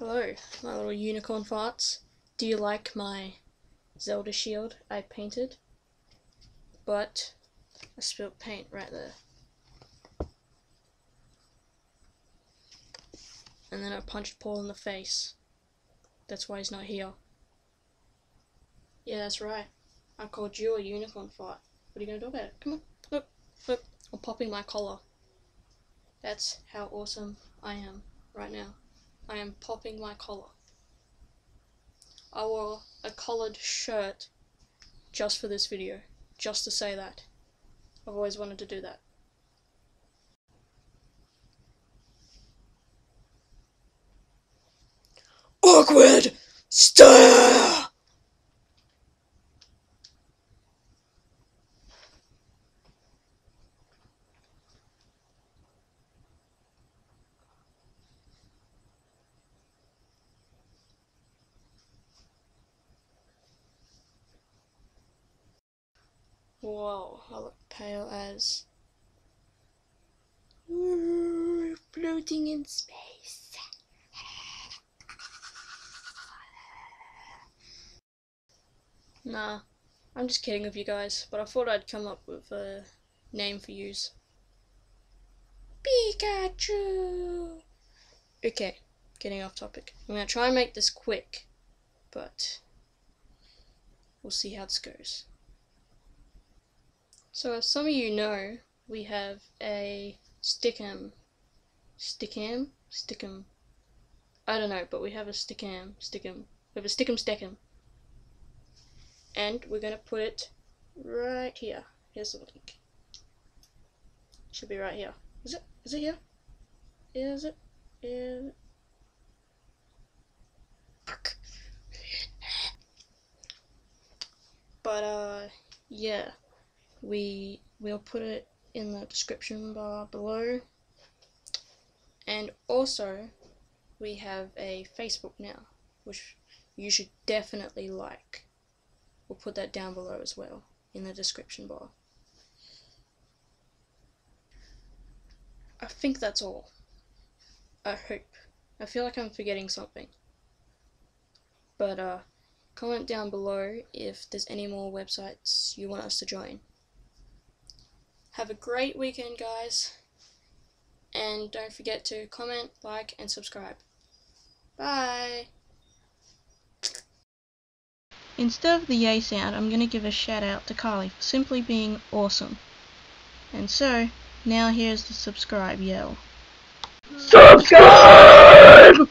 Hello, my little unicorn farts. Do you like my Zelda shield I painted? But I spilled paint right there. And then I punched Paul in the face. That's why he's not here. Yeah, that's right. I called you a unicorn fart. What are you gonna do about it? Come on, look, look. I'm popping my collar. That's how awesome I am right now. I am popping my collar. I wore a collared shirt just for this video, just to say that. I've always wanted to do that. Awkward stare! Whoa, I look pale as. Ooh, floating in space. Nah, I'm just kidding with you guys, but I thought I'd come up with a name for yous. Pikachu! Okay, getting off topic. I'm gonna try and make this quick, but we'll see how this goes. So as some of you know, we have a Stickam, Stickam, Stickam. I don't know, but we have a Stickam, Stickam. We have a Stickam Steckam, and we're gonna put it right here. Here's the link. Should be right here. Is it? Is it here? Is it? Is it? Fuck. But uh, yeah we will put it in the description bar below. And also we have a Facebook now which you should definitely like. We'll put that down below as well in the description bar. I think that's all. I hope. I feel like I'm forgetting something. But uh comment down below if there's any more websites you want us to join have a great weekend, guys. And don't forget to comment, like, and subscribe. Bye. Instead of the yay sound, I'm going to give a shout out to Carly for simply being awesome. And so, now here's the subscribe yell. Subscribe!